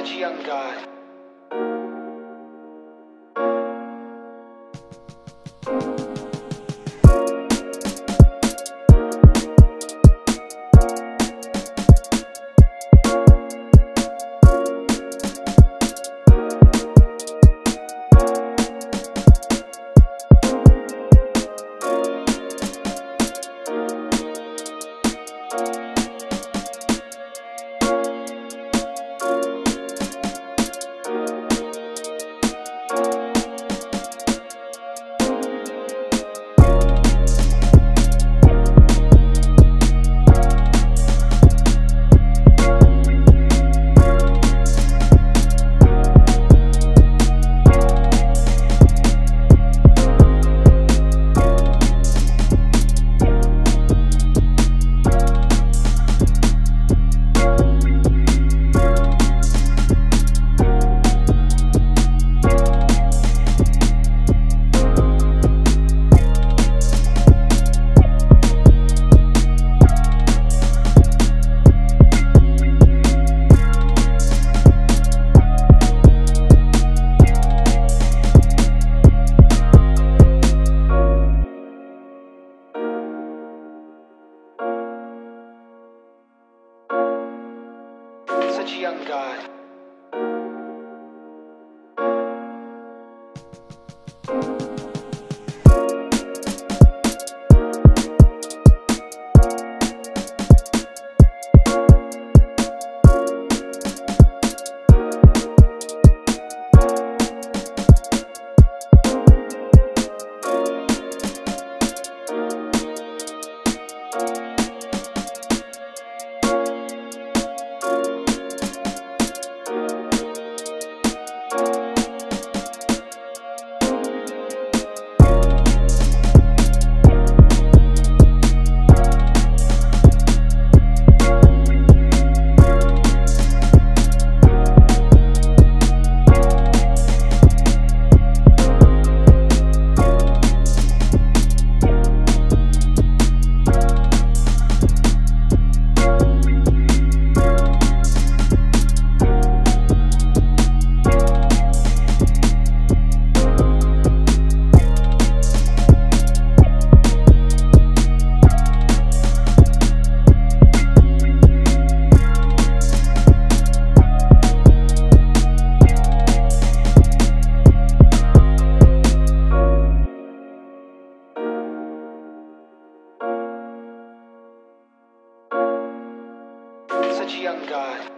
Such a young god. Young god. A young god.